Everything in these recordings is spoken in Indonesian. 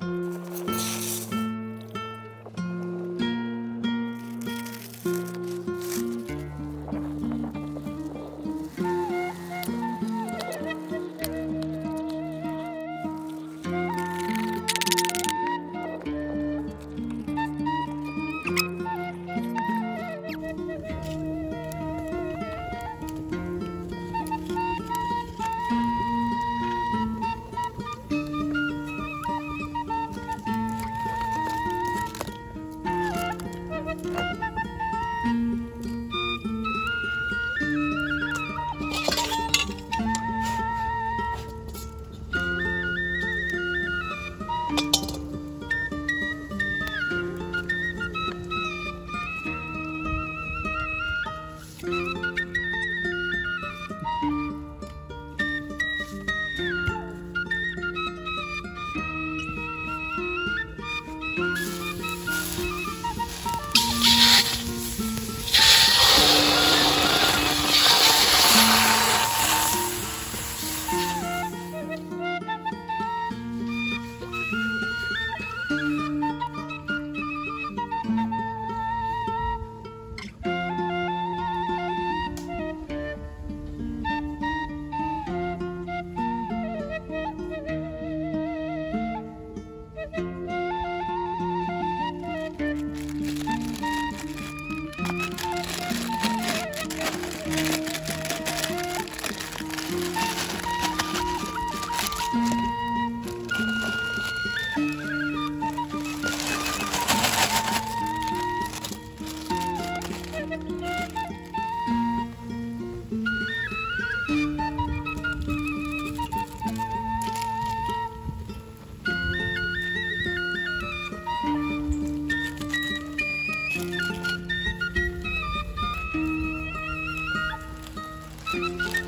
Música Assalamualaikum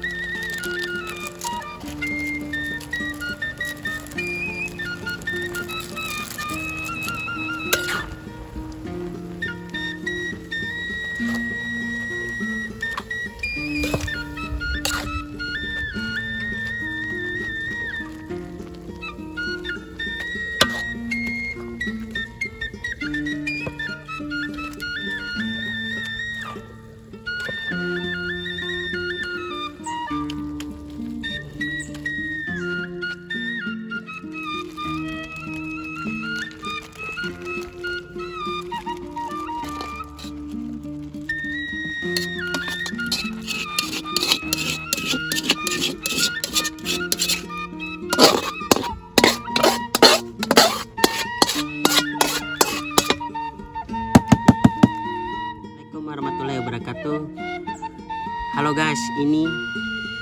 Halo guys ini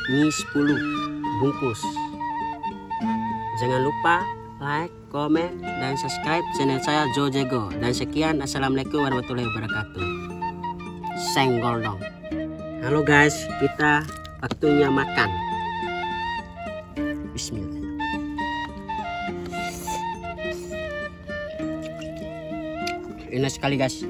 mie 10 bungkus. Jangan lupa like, komen, dan subscribe channel saya Joe Jego Dan sekian Assalamualaikum warahmatullahi wabarakatuh. Senggol dong. Halo guys. Kita waktunya makan. Bismillah. Enak sekali guys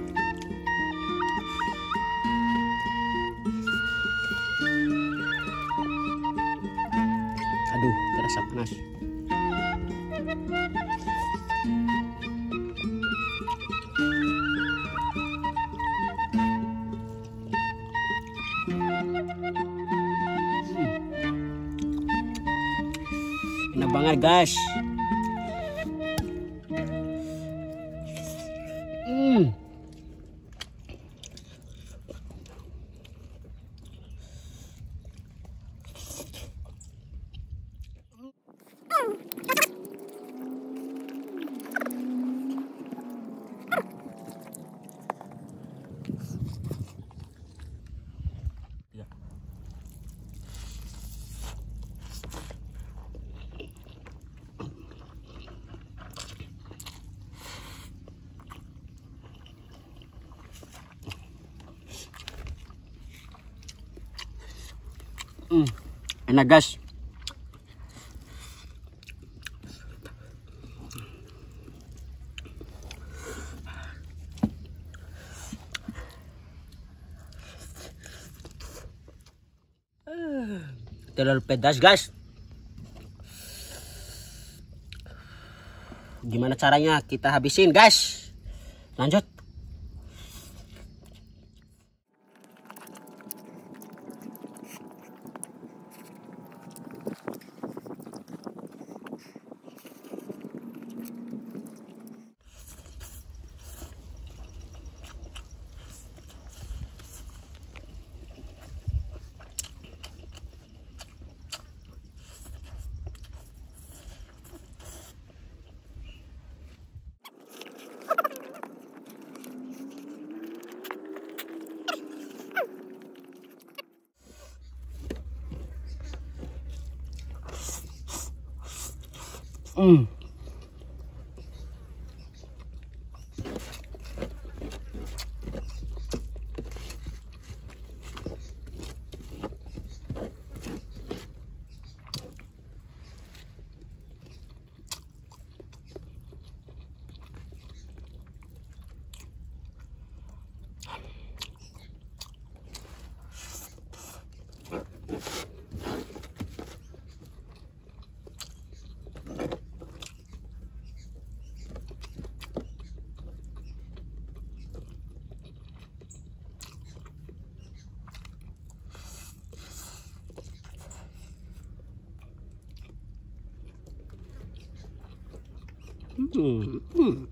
nasapnas. Hmm. Inabangan guys. Hmm, enak guys. Terlalu pedas guys. gimana caranya kita habisin guys lanjut Mm. 嗯嗯